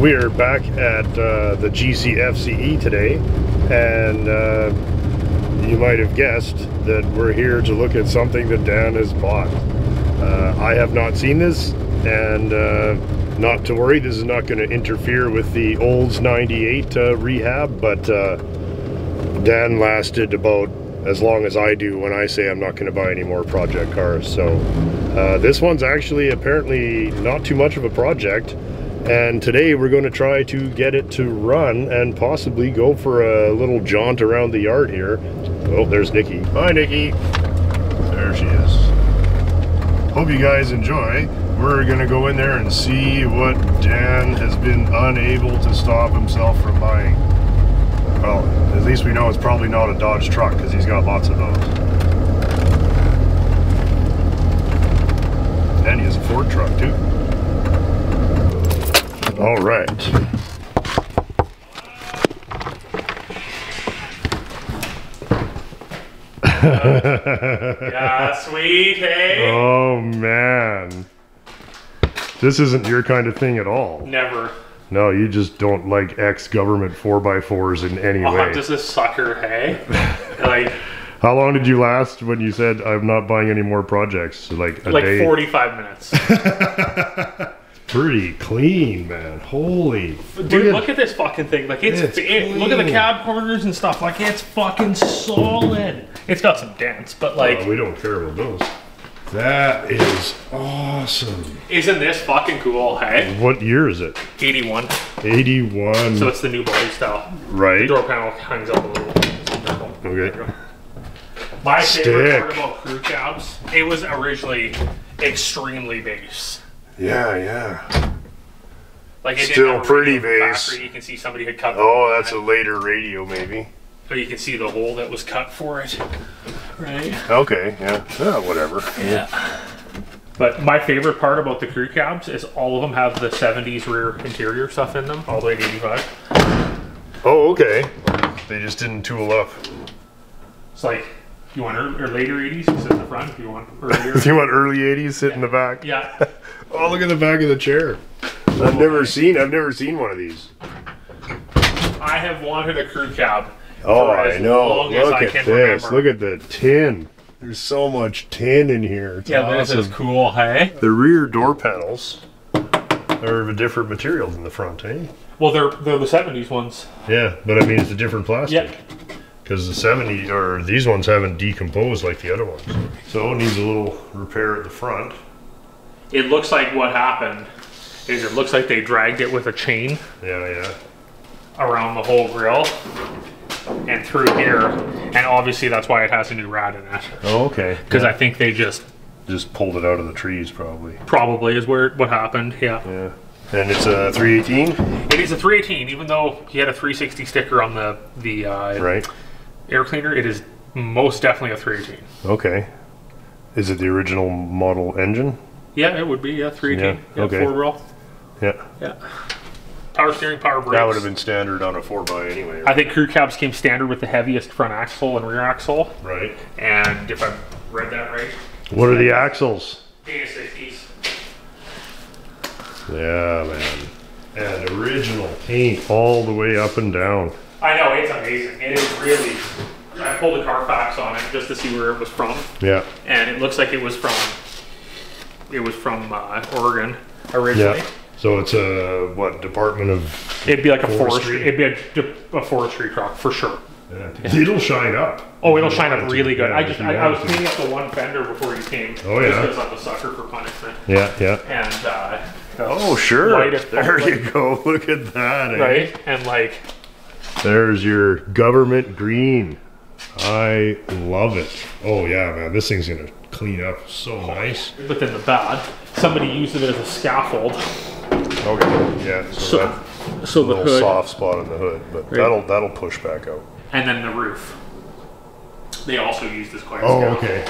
We are back at uh, the GCFCE today, and uh, you might have guessed that we're here to look at something that Dan has bought. Uh, I have not seen this, and uh, not to worry, this is not going to interfere with the Olds 98 uh, rehab, but uh, Dan lasted about as long as I do when I say I'm not going to buy any more project cars. So this one's actually apparently not too much of a project. And today we're going to try to get it to run and possibly go for a little jaunt around the yard here. Oh, there's Nikki. Hi, Nikki. There she is. Hope you guys enjoy. We're going to go in there and see what Dan has been unable to stop himself from buying. Well, at least we know it's probably not a Dodge truck because he's got lots of those. And he has a Ford truck too. All right. Yeah, sweet, hey? Oh man. This isn't your kind of thing at all. Never. No, you just don't like ex government 4x4s in any I'll way. as a sucker, hey? like, How long did you last when you said I'm not buying any more projects? Like a like day? 45 minutes. Pretty clean, man. Holy. Dude, look at, this fucking thing. Like, it's, It's it, look at the cab corners and stuff. Like, it's fucking solid. It's got some dents, but oh, like, Oh, we don't care about those. That is awesome. isn't this fucking cool, hey? What year is it? 81. 81. So it's the new body style. right. Door panel hangs up a little. Okay. My favorite part about crew cabs, it was originally extremely bass. Yeah, yeah. Like it Still pretty radio from the bass. factory. You can see somebody had cut. Oh, that's a later radio, maybe. So you can see the hole that was cut for it. Right. Okay, yeah. Oh, whatever. Yeah. But my favorite part about the crew cabs is all of them have the 70s rear interior stuff in them, all the way to 85. Oh, okay. They just didn't tool up. It's like, you want ear- or later 80s, you sit in the front. If you want earlier. if You want early 80s sit in the back? yeah. Oh, look at the back of the chair. I've never seen I've never seen one of these. I have wanted a crew cab. Oh, for I as know. long as Look I at can this. remember. Look at the tin. There's so much tin in here. It's Yeah, this is cool, hey? The rear door panels are of a different material than the front, eh? Well, they're they're the 70s ones. Yeah, but I mean it's a different plastic. Yeah. Because the 70 or these ones haven't decomposed like the other ones. So it needs a little repair at the front. It looks like what happened is it looks like they dragged it with a chain Yeah, yeah. around the whole grill and through here, and obviously that's why it has a new rad in it. Oh, okay. Because I think they just just pulled it out of the trees probably. probably is where what happened. Yeah, Yeah. And it's a 318, it is a 318. Even though he had a 360 sticker on the the uh, right? air cleaner, it is most definitely a 318. Okay. Is it the original model engine? Yeah, it would be. Yeah, 318. Yeah, okay. Four wheel. Yeah. Yeah. Power steering, power brakes. That would have been standard on a 4x anyway. I think crew cabs came standard with the heaviest front axle and rear axle. Right. And if I read that right, What are the axles? Dana 60s. Yeah, man. And original paint all the way up and down. I know, it's amazing. It is really. I pulled a Carfax on it just to see where it was from, Yeah. and it looks like it was from. It was from uh, Oregon originally. Yeah. So it's a what Department of? It'd be like a Forestry. forestry. It'd be a, a forestry truck for sure. Yeah. It'll shine up. Oh, it'll shine up really good. Yeah, I just I, I was want cleaning up the one fender before you came. Oh, Just yeah. because I'm a sucker for punishment. Yeah, yeah. And uh, Oh, sure. There fuck, you go. Look at that. eh? right, and like There's your government green. I love it. Oh yeah, man. This thing's gonna clean up so nice. But then the bad, somebody used it as a scaffold. Okay. Yeah. So, So, so the little hood soft spot on the hood, but Right. that'll that'll push back out. and then the roof. They also used this quite a Oh, scaffold. okay.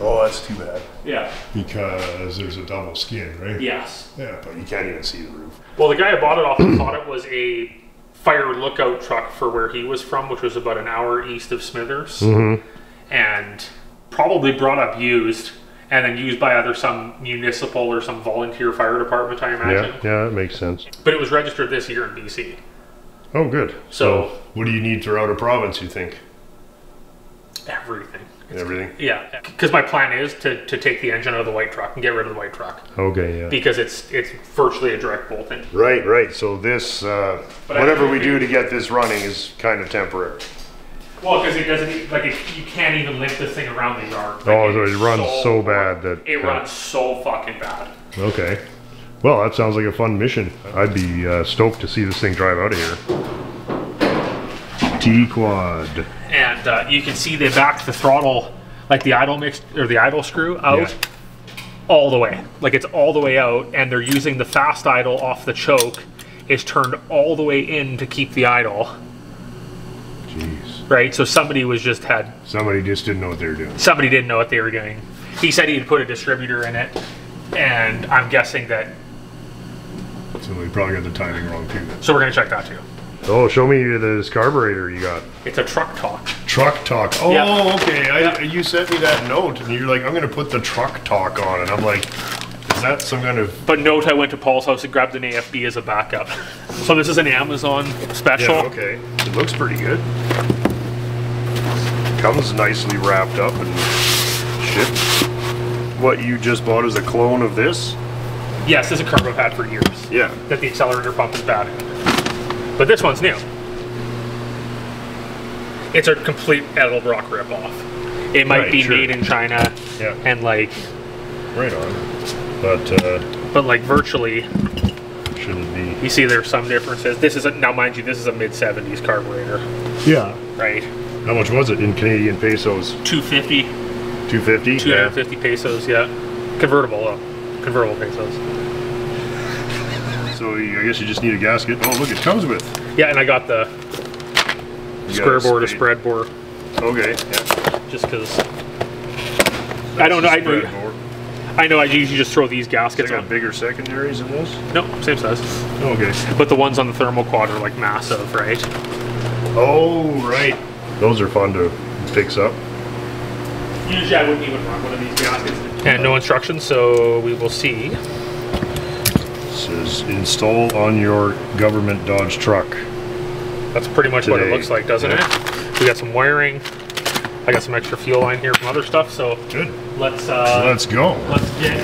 Oh, that's too bad. Yeah. Because there's a double skin, right? Yes. Yeah, but you can't even see the roof. Well, the guy I bought it off thought it was a fire lookout truck for where he was from, which was about an hour east of Smithers, Mm-hmm. and probably brought up used and then used by either some municipal or some volunteer fire department, I imagine. Yeah, yeah, that makes sense. But it was registered this year in BC. Oh, good. So- what do you need throughout a province? You think Everything. Everything? Yeah, because my plan is to, to take the engine out of the white truck and get rid of the white truck Okay, yeah. because it's it's virtually a direct bolt in. Right, right. So this, uh, But I whatever think we do to get this running is kind of temporary. Well, because it doesn't like it, you can't even lift this thing around the yard. Like, Oh, so it's it runs so bad that- it yeah. runs so fucking bad. Okay. Well, that sounds like a fun mission. I'd be uh, stoked to see this thing drive out of here. T quad. and uh, you can see they backed the throttle, like the idle mix or the idle screw out Yeah. all the way. Like it's all the way out, and they're using the fast idle off the choke. Is turned all the way in to keep the idle, Jeez. right? So somebody was just had Somebody just didn't know what they were doing. somebody didn't know what they were doing. He said he'd put a distributor in it, and I'm guessing that. Somebody probably got the timing wrong too. So we're gonna check that too. Oh, show me this carburetor you got. It's a truck talk. Truck talk. Oh, Yeah. okay. I, Yeah. You sent me that note, and you're like, I'm going to put the truck talk on, and I'm like, is that some kind of But note, I went to Paul's house and grabbed an AFB as a backup. So this is an Amazon special. Yeah, okay. It looks pretty good. Comes nicely wrapped up and shipped. What you just bought is a clone of this? Yes, this is a carb I've had for years. Yeah. That the accelerator pump is bad. But this one's new. It's a complete Edelbrock ripoff. It might Right, be sure. made in China Yeah. and like, Right on. But uh, but like virtually, shouldn't be. you see there's some differences. This is a, now, mind you, this is a mid 70s carburetor, Yeah. right? How much was it in Canadian pesos? 250, 250? 250 pesos, yeah. Convertible, though. Convertible pesos. So you- I guess you just need a gasket. Oh, look, it comes with. Yeah, and I got the You square got bore or spread bore Okay. Yeah. just because. I don't know. I, board. I know I usually just throw these gaskets on. bigger secondaries in this? No, same size. Okay. But the ones on the Thermo Quad are like massive, right? Oh, right. Those are fun to fix up. Usually I wouldn't even run one of these gaskets. And no instructions, so we will see. Says install on your government Dodge truck. That's pretty much what it looks like, doesn't yeah. it? We got some wiring. I got some extra fuel line here from other stuff, so Good. let's uh, Let's go. let's get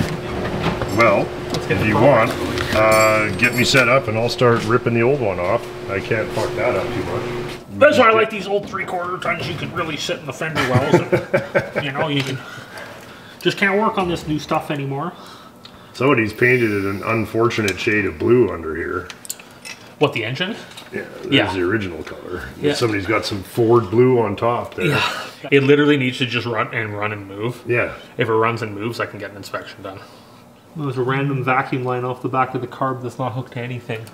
Well, get if you car. want, uh, get me set up and I'll start ripping the old one off. I can't fuck that up too much. That's why I like these old three quarter tons. You can really sit in the fender wells. And, you know, you can just can't work on this new stuff anymore. Somebody's painted it an unfortunate shade of blue under here. What the engine? Yeah, there's Yeah. the original color. Yeah. Somebody's got some Ford blue on top there. Yeah. It literally needs to just run and run and move. Yeah. If it runs and moves, I can get an inspection done. There's a random vacuum line off the back of the carb that's not hooked to anything.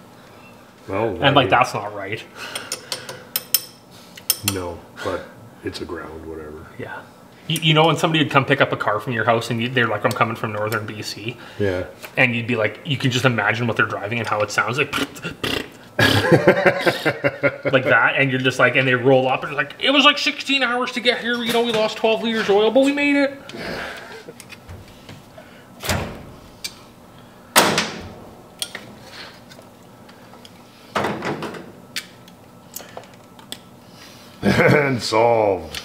Well, And like that's not right. No, but it's a ground, whatever. Yeah. You, you know when somebody would come pick up a car from your house and you, they're like, I'm coming from northern BC, Yeah. and you'd be like, you can just imagine what they're driving and how it sounds like, like that, and you're just like, and they roll up and like, it was like 16 hours to get here. You know, we lost 12 liters of oil, but we made it. and solved.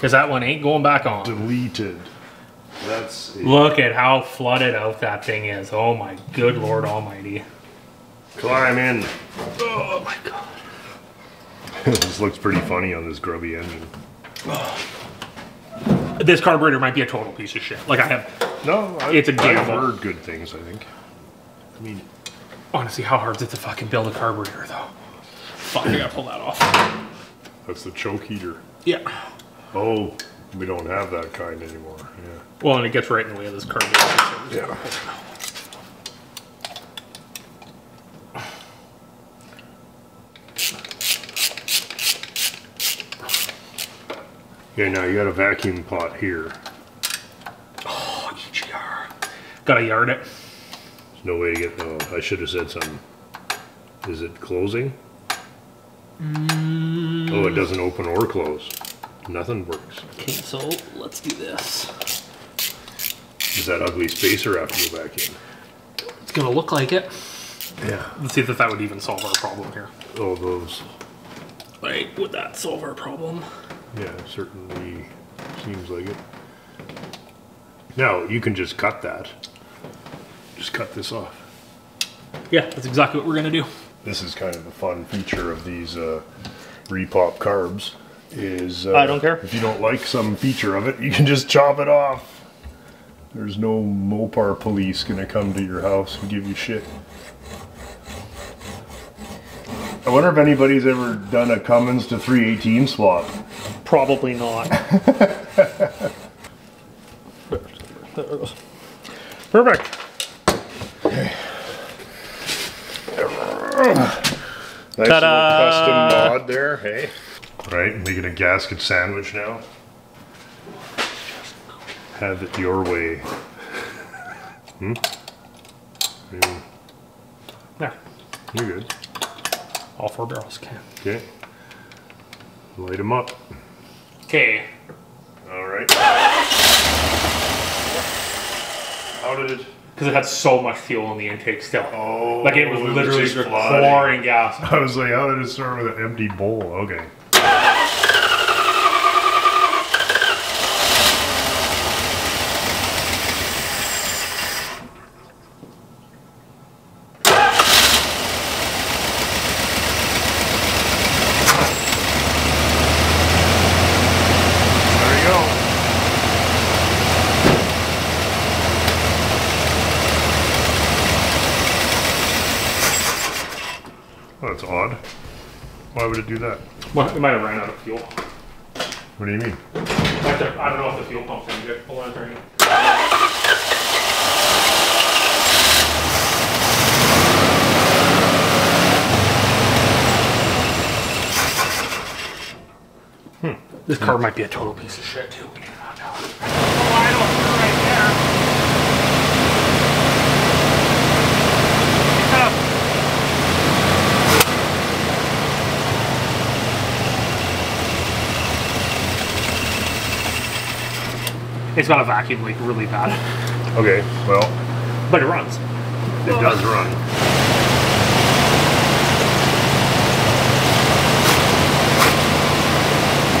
Because that one ain't going back on. Deleted. That's it. Look at how flooded out that thing is. Oh my good lord almighty. Climb in. Oh my god. this looks pretty funny on this grubby engine. This carburetor might be a total piece of shit. Like I have, No, I, It's a I've gamble. heard good things. I think. I mean, honestly, how hard is it to fucking build a carburetor though? Fuck, I gotta pull that off. that's the choke heater. Yeah. Oh, we don't have that kind anymore. Yeah. Well, and it gets right in the way of this carburetor. Yeah. Okay, now you got a vacuum pot here. Oh, EGR. Gotta yard it. There's no way to get. No, I should have said something. Is it closing? Mm. Oh, it doesn't open or close. Nothing works. Okay, so let's do this. Is that ugly spacer have to go back in? It's gonna look like it. Yeah. Let's see if that would even solve our problem here. Oh, those. Like, would that solve our problem? Yeah, certainly seems like it. Now, you can just cut that. Just cut this off. Yeah, that's exactly what we're gonna do. This is kind of a fun feature of these uh, repop carbs. Is uh, I don't care. if you don't like some feature of it, you can just chop it off. There's no Mopar police gonna come to your house and give you shit. I wonder if anybody's ever done a Cummins to 318 swap. Probably not. Perfect. Nice Ta-da! little custom mod there, hey? Right, making a gasket sandwich now. Have it your way. Hmm? Yeah, There. you're good. All four barrels can. Okay. Light them up. Okay. All right. How did it? Because it had so much fuel in the intake still. Oh, like it was literally just just pouring gas. I was like, how did it start with an empty bowl? Okay. There you go. Oh, that's odd. Why would it do that? Well, it might have ran out of fuel. What do you mean? Might have- I don't know if the fuel pump's any good. Hold on, turn Hmm. This car might be a total piece of shit too. Oh, I don't right there. It's got a vacuum leak really bad, Okay, well, but it runs. it does run.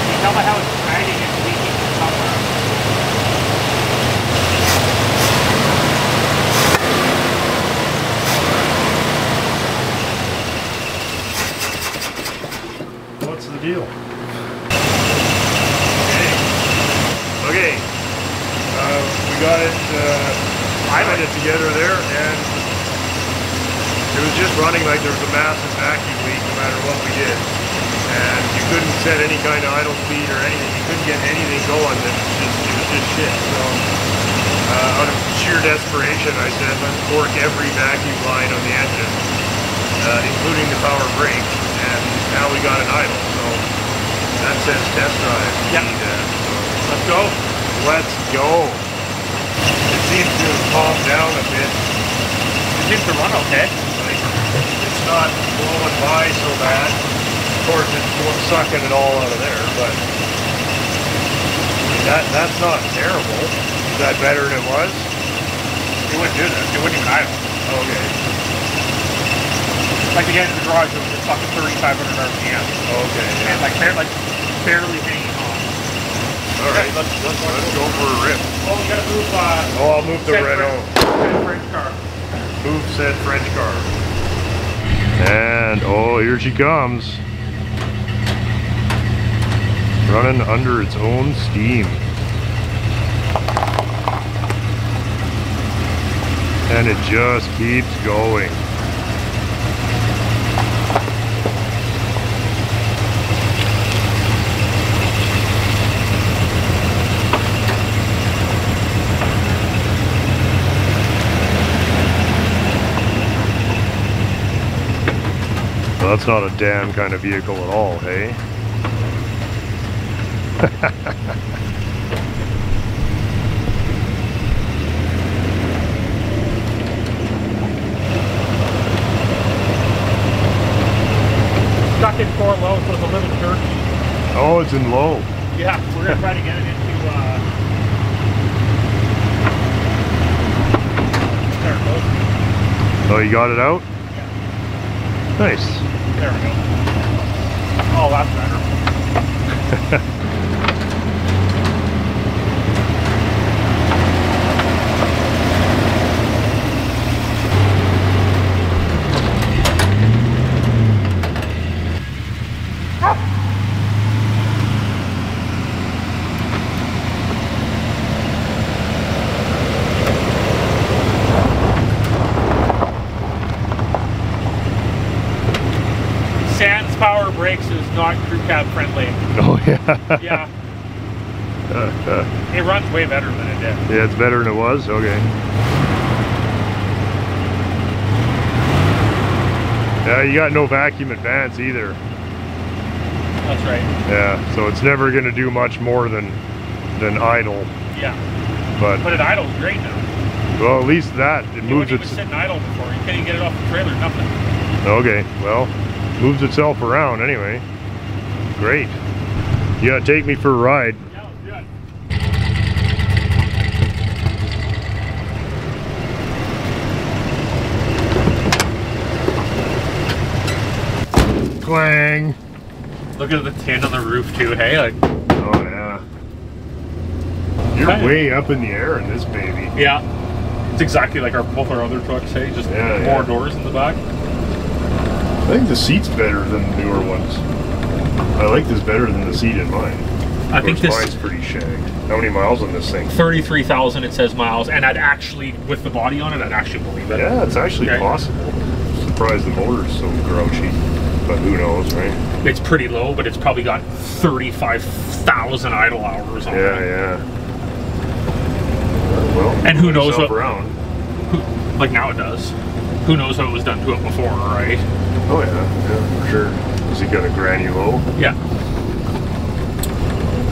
You tell by how it's dragging and leaking from somewhere. What's the deal? Okay. Okay. Uh, we got it. Uh, I put it together there, and it was just running like there was a massive vacuum leak, no matter what we did. And you couldn't set any kind of idle speed or anything. You couldn't get anything going. Was just, it was just shit. So, uh, out of sheer desperation, I said, let's torque every vacuum line on the engine, uh, including the power brake. And now we got an idle. So that says test drive. Yep. That. So Let's go. let's go. It seems to have calmed down a bit. It seems to run okay. Like, it's not blowing by so bad. Of course, it's sucking it all out of there, but that that's not terrible. Is that better than it was? It wouldn't do this. It wouldn't even idle. Okay. Like to get into the garage, was just fucking 3,500 RPM. Okay. And Yeah. like, bare, like barely hanging on. All right. Let's let's let's go for a rip. Oh, we gotta move, uh, Oh, I'll move the Renault. French, French car. Move said French car. And oh, here she comes. Running under its own steam. And it just keeps going. That's not a damn kind of vehicle at all, hey? Stuck in four low, so it's a little jerky. Oh, it's in low. Yeah, we're going to try to get it into... Uh, Oh, you got it out? Yeah. Nice. There we go. Oh, that's better. Sans power brakes is not crew cab friendly. Yeah. Yeah, Uh, uh, it runs way better than it did. yeah, it's better than it was. Okay. Yeah, you got no vacuum advance either. That's right. Yeah, so it's never gonna do much more than than idle. Yeah, But but it idles great now. well, at least that it moves its. sitting idle before. You can't even get it off the trailer. Nothing. Okay, well, moves itself around anyway. Great. You gotta take me for a ride. Clang. Look at the tin on the roof too. Hey, like Oh yeah. You're Kinda. way up in the air in this baby. yeah, it's exactly like our both our other trucks. Hey, just Yeah, more yeah. doors in the back. I think the seat's better than the newer ones. I like this better than the seat in mine. I think this mine's pretty shagged. How many miles on this thing? thirty-three thousand. It says miles, and I'd actually with the body on it, I'd actually believe it. Yeah, it's actually Okay. possible. Surprised the motor's so grouchy. But who knows, right? It's pretty low, but it's probably got thirty-five thousand idle hours on Yeah, it. yeah. yeah. Well, And who knows what- around. Like now it does. Who knows how it was done to it before, right? Oh yeah, yeah, for sure. Has it got a granny low? Yeah.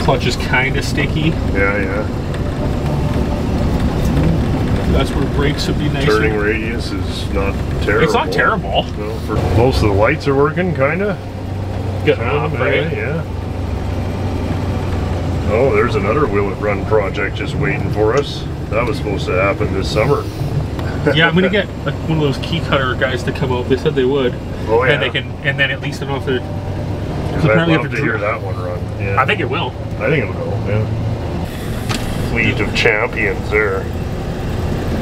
Clutch is kind of sticky. Yeah, yeah. That's where brakes would be nice. Turning radius is not terrible. It's not terrible. No, for most of the lights are working, kinda. Getting Some of off, right? yeah, yeah. Oh, there's another Will It Run project just waiting for us. That was supposed to happen this summer. yeah, I'm gonna get like one of those key cutter guys to come out. They said they would, Oh yeah. and they can, and then at least I don't have to. 'Cause I'd apparently love to hear that one run. Yeah. I think it will. I think it'll go. Yeah. Fleet of champions there.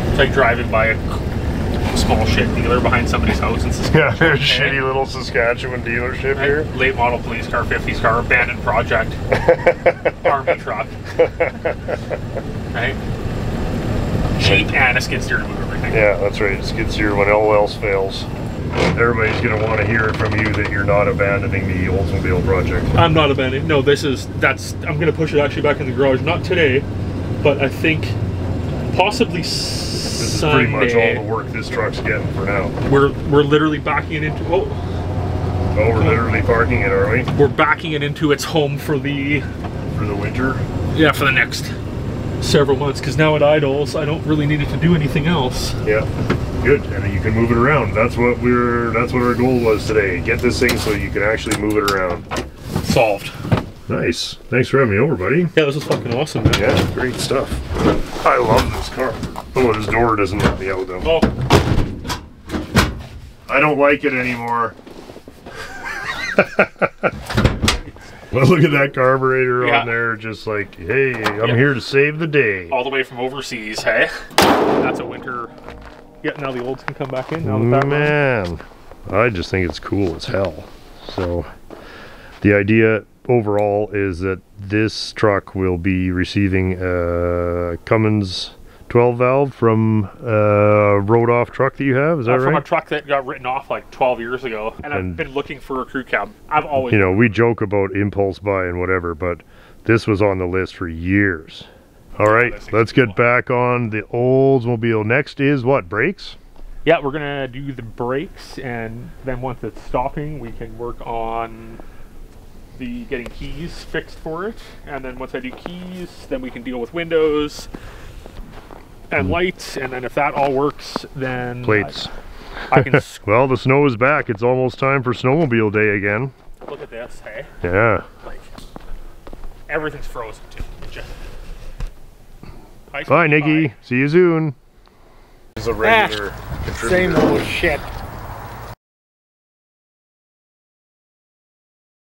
It's like driving by a small shit dealer behind somebody's house and Yeah, there's shitty little Saskatchewan dealership here. late model police car, 50s car, abandoned project, army truck, right? Cheap and a skid steer to move everything. Yeah, that's right. Skid steer when all else fails. Everybody's gonna want to hear from you that you're not abandoning the Oldsmobile project. I'm not abandoning. No, this is that's. I'm gonna push it actually back in the garage. Not today, but I think possibly This is pretty much all the work this truck's getting for now. We're we're literally backing it into. Oh, Oh, we're literally parking it, are we? we're backing it into its home for the For the winter? yeah for the next several months because now it idles. I don't really need it to do anything else. Yeah. Good. And then you can move it around. That's what we're that's what our goal was today. Get this thing so you can actually move it around. Solved. Nice. Thanks for having me over, buddy. Yeah, this is fucking awesome, man. Yeah, great stuff. I love this car. Oh, this door doesn't let me out though. Oh, I don't like it anymore. well, look at that carburetor Yeah. on there, just like, hey, I'm Yeah. here to save the day. all the way from overseas. Hey, that's a winter. Now the olds can come back in. Now that. Man, I just think it's cool as hell. So, the idea overall is that this truck will be receiving a Cummins 12 valve from a road off truck that you have. Is that Uh, from a truck that got written off like 12 years ago, and, And- I've been looking for a crew cab. I've always You know, we joke about impulse buy and whatever, but this was on the list for years. All right, let's get back on the Oldsmobile. Next is what? Brakes? Yeah, we're gonna do the brakes, and then once it's stopping, we can work on the getting keys fixed for it. And then once I do keys, then we can deal with windows and hmm. lights. And then if that all works, then Plates. I, I can Well, the snow is back. It's almost time for snowmobile day again. look at this. Hey, Yeah. like everything's frozen too. Just- Ice Bye, cream Nikki. pie. See you soon. is a regular ah, Same contributor. old shit.